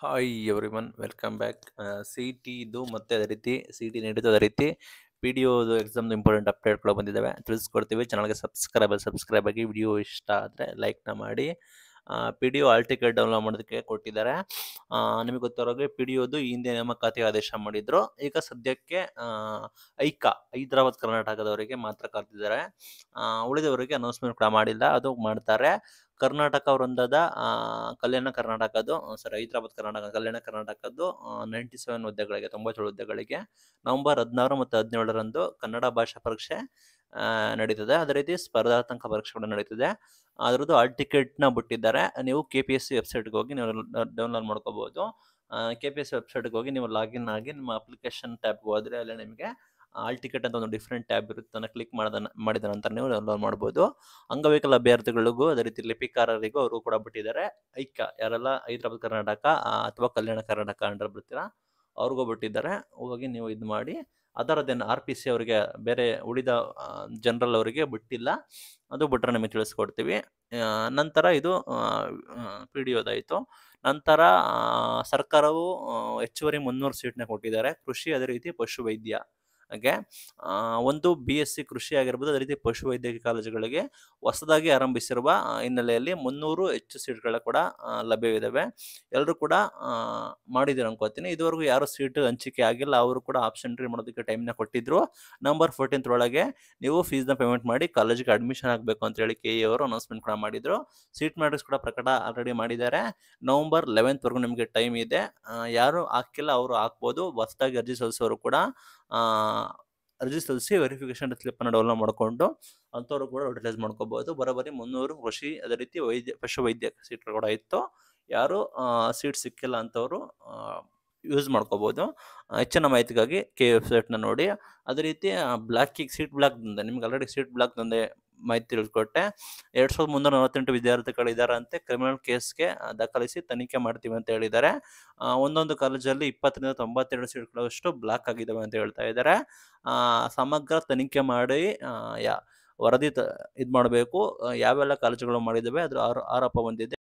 Hi everyone welcome back C T ಇದು ಮತ್ತೆ ಅದೇ ರೀತಿ ಸಿ ಟಿ ನೀಡಿದ್ದು ಅದೇ ರೀತಿ ಪಿ ಡಿ ಓದು ಎಕ್ಸಾಮ್ದು ಇಂಪಾರ್ಟೆಂಟ್ ಅಪ್ಡೇಟ್ಗಳು ಬಂದಿದ್ದಾವೆ. ತಿಳಿಸ್ಕೊಡ್ತೀವಿ. ಚಾನಲ್ಗೆ ಸಬ್ಸ್ಕ್ರೈಬ್ ಸಬ್ಸ್ಕ್ರೈಬ್ ಆಗಿ ವಿಡಿಯೋ ಇಷ್ಟ ಆದರೆ ಲೈಕ್ನ ಮಾಡಿ. P D O all ticket download ಮಾಡೋದಕ್ಕೆ ಕೊಟ್ಟಿದ್ದಾರೆ. ನಿಮಗೆ ಗೊತ್ತಿರೋಗೆ ಪಿ ಡಿ ಈ ಹಿಂದೆ ನೇಮಕಾತಿ ಆದೇಶ ಮಾಡಿದ್ರು. ಈಗ ಸದ್ಯಕ್ಕೆ ಐಕಾ, ಹೈದರಾಬಾದ್ ಕರ್ನಾಟಕದವರಿಗೆ ಮಾತ್ರ ಕರೆದಿದ್ದಾರೆ. ಉಳಿದವರಿಗೆ ಅನೌನ್ಸ್ಮೆಂಟ್ ಕೂಡ ಮಾಡಿಲ್ಲ. ಅದು ಮಾಡ್ತಾರೆ. ಕರ್ನಾಟಕ ವೃಂದದ ಕಲ್ಯಾಣ ಕರ್ನಾಟಕದ್ದು ಸಾರಿ ಹೈದರಾಬಾದ್ ಕರ್ನಾಟಕ, ಕಲ್ಯಾಣ ಕರ್ನಾಟಕದ್ದು ನೈಂಟಿ ಸೆವೆನ್ ಹುದ್ದೆಗಳಿಗೆ, ತೊಂಬತ್ತೇಳು ಹುದ್ದೆಗಳಿಗೆ ನವೆಂಬರ್ ಹದಿನಾರು ಮತ್ತು ಹದಿನೇಳರಂದು ಕನ್ನಡ ಭಾಷಾ ಪರೀಕ್ಷೆ ನಡೀತದೆ. ಅದೇ ರೀತಿ ಸ್ಪರ್ಧಾತ್ಮಕ ಪರೀಕ್ಷೆ ಕೂಡ ನಡೀತದೆ. ಅದರದ್ದು ಆಲ್ ಟಿಕೆಟ್ನ ಬಿಟ್ಟಿದ್ದಾರೆ. ನೀವು ಕೆ ಪಿ ಎಸ್ ಸಿ ವೆಬ್ಸೈಟ್ಗೆ ಹೋಗಿ ನೀವು ಡೌನ್ಲೋಡ್ ಮಾಡ್ಕೋಬೋದು. ಕೆ ಪಿ ಎಸ್ ಸಿ ವೆಬ್ಸೈಟ್ಗೆ ಹೋಗಿ ನೀವು ಲಾಗಿನ್ ಆಗಿ ನಿಮ್ಮ ಅಪ್ಲಿಕೇಶನ್ ಟ್ಯಾಬ್ಗೆ ಹೋದರೆ ಅಲ್ಲಿ ನಿಮಗೆ ಆಲ್ ಟಿಕೆಟ್ ಅಂತ ಒಂದು ಡಿಫ್ರೆಂಟ್ ಟ್ಯಾಬ್ ಇರುತ್ತೆ ಅದನ್ನು ಕ್ಲಿಕ್ ಮಾಡಿದ ಮಾಡಿದ ನಂತರ ನೀವು ಡೌನ್ಲೋಡ್ ಮಾಡ್ಬೋದು. ಅಂಗವಿಕಲ ಅಭ್ಯರ್ಥಿಗಳಿಗೂ ಅದೇ ರೀತಿ ಲಿಪಿಕಾರರಿಗೂ ಅವರು ಕೂಡ ಬಿಟ್ಟಿದ್ದಾರೆ. ಐಕ್ಯ, ಯಾರೆಲ್ಲ ಹೈದರಾಬಾದ್ ಕರ್ನಾಟಕ ಅಥವಾ ಕಲ್ಯಾಣ ಕರ್ನಾಟಕ ಅಂಡರ್ ಬರ್ತೀರಾ ಅವ್ರಿಗೂ ಬಿಟ್ಟಿದ್ದಾರೆ. ಹೋಗಿ ನೀವು ಇದು ಮಾಡಿ ಅದರದ್ದೇನು ಆರ್ ಪಿ ಸಿ ಅವರಿಗೆ ಬೇರೆ ಉಳಿದ ಜನರಲ್ ಅವರಿಗೆ ಬಿಟ್ಟಿಲ್ಲ. ಅದು ಬಿಟ್ಟರೆ ನಿಮಗೆ ತಿಳಿಸ್ಕೊಡ್ತೀವಿ. ನಂತರ ಇದು ಪಿ ಡಿ ಒದಾಯಿತು. ನಂತರ ಸರ್ಕಾರವು ಹೆಚ್ಚುವರಿ ಮುನ್ನೂರು ಸೀಟ್ನ ಕೊಟ್ಟಿದ್ದಾರೆ. ಕೃಷಿ ಅದೇ ರೀತಿ ಪಶುವೈದ್ಯ. ಹಾಗೆ ಒಂದು ಬಿ ಎಸ್ ಸಿ ಕೃಷಿ ಆಗಿರ್ಬೋದು, ಅದೇ ರೀತಿ ಪಶುವೈದ್ಯಕೀಯ ಕಾಲೇಜುಗಳಿಗೆ ಹೊಸದಾಗಿ ಆರಂಭಿಸಿರುವ ಹಿನ್ನೆಲೆಯಲ್ಲಿ ಮುನ್ನೂರು ಹೆಚ್ಚು ಸೀಟ್ಗಳ ಕೂಡ ಲಭ್ಯವಿದ್ದಾವೆ ಎಲ್ಲರೂ ಕೂಡ ಮಾಡಿದ್ದೀರ ಅನ್ಕೋತೀನಿ. ಇದುವರೆಗೂ ಯಾರು ಸೀಟ್ ಹಂಚಿಕೆ ಆಗಿಲ್ಲ, ಅವರು ಕೂಡ ಆಪ್ಷನ್ ಎಂಟ್ರಿ ಮಾಡೋದಕ್ಕೆ ಟೈಮ್ನ ಕೊಟ್ಟಿದ್ರು. ನಂಬರ್ ಫೋರ್ಟೀನ್ತ್ ಒಳಗೆ ನೀವು ಫೀಸ್ನ ಪೇಮೆಂಟ್ ಮಾಡಿ ಕಾಲೇಜಿಗೆ ಅಡ್ಮಿಷನ್ ಆಗಬೇಕು ಅಂತ ಹೇಳಿ ಕೆ ಇ ಅವರು ಅನೌನ್ಸ್ಮೆಂಟ್ ಕೂಡ ಮಾಡಿದ್ರು. ಸೀಟ್ ಮ್ಯಾಟ್ರಿಕ್ಸ್ ಕೂಡ ಪ್ರಕಟ ಆಲ್ರೆಡಿ ಮಾಡಿದ್ದಾರೆ. ನವಂಬರ್ ಲೆವೆಂತ್ವರೆಗೂ ನಿಮಗೆ ಟೈಮ್ ಇದೆ. ಯಾರು ಹಾಕಿಲ್ಲ, ಅವರು ಹಾಕ್ಬೋದು. ಹೊಸದಾಗಿ ಅರ್ಜಿ ಸಲ್ಲಿಸೋರು ಕೂಡ ಆ, ಅರ್ಜಿ ಸಲ್ಲಿಸಿ ವೆರಿಫಿಕೇಶನ್ ಸ್ಲಿಪ್ಪನ್ನು ಡೌನ್ಲೋಡ್ ಮಾಡಿಕೊಂಡು ಅಂಥವ್ರು ಕೂಡ ಯುಟಿಲೈಸ್ ಮಾಡ್ಕೋಬೋದು. ಬರೋಬ್ಬರಿ ಮುನ್ನೂರು ಕೃಷಿ ಅದೇ ರೀತಿ ವೈದ್ಯ ಪಶುವೈದ್ಯ ಸೀಟ್ ಕೂಡ ಇತ್ತು. ಯಾರು ಸೀಟ್ ಸಿಕ್ಕಿಲ್ಲ ಅಂಥವ್ರು ಯೂಸ್ ಮಾಡ್ಕೋಬೋದು. ಹೆಚ್ಚಿನ ಮಾಹಿತಿಗಾಗಿ ಕೆ ವೆಬ್ಸೈಟ್ನ ನೋಡಿ. ಅದೇ ರೀತಿ ಬ್ಲ್ಯಾಕಿಗೆ ಸೀಟ್ ಬ್ಲಾಕ್ ನಿಮ್ಗೆ ಆಲ್ರೆಡಿ ಸೀಟ್ ಬ್ಲಾಕ್ ಮಾಹಿತಿ ತಿಳಿಸ್ಕೊಟ್ಟೆ ಎರಡ್ ಸಾವಿರದ ಮುನ್ನೂರ ನಲವತ್ತೆಂಟು ವಿದ್ಯಾರ್ಥಿಗಳು ಇದ್ದಾರಂತೆ ಕ್ರಿಮಿನಲ್ ಕೇಸ್ಗೆ ದಾಖಲಿಸಿ ತನಿಖೆ ಮಾಡ್ತೀವಿ ಅಂತ ಹೇಳಿದ್ದಾರೆ. ಒಂದೊಂದು ಕಾಲೇಜಲ್ಲಿ ಇಪ್ಪತ್ತರಿಂದ ತೊಂಬತ್ತೆರಡು ಸೀಟ್ಗಳಷ್ಟು ಬ್ಲಾಕ್ ಆಗಿದ್ದಾವೆ ಅಂತ ಹೇಳ್ತಾ ಇದ್ದಾರೆ. ಸಮಗ್ರ ತನಿಖೆ ಮಾಡಿ ಯಾ, ವರದಿ ಇದು ಮಾಡಬೇಕು. ಯಾವೆಲ್ಲ ಕಾಲೇಜುಗಳು ಮಾಡಿದ್ದಾವೆ ಅದರ ಆರೋ- ಆರೋಪ ಬಂದಿದೆ.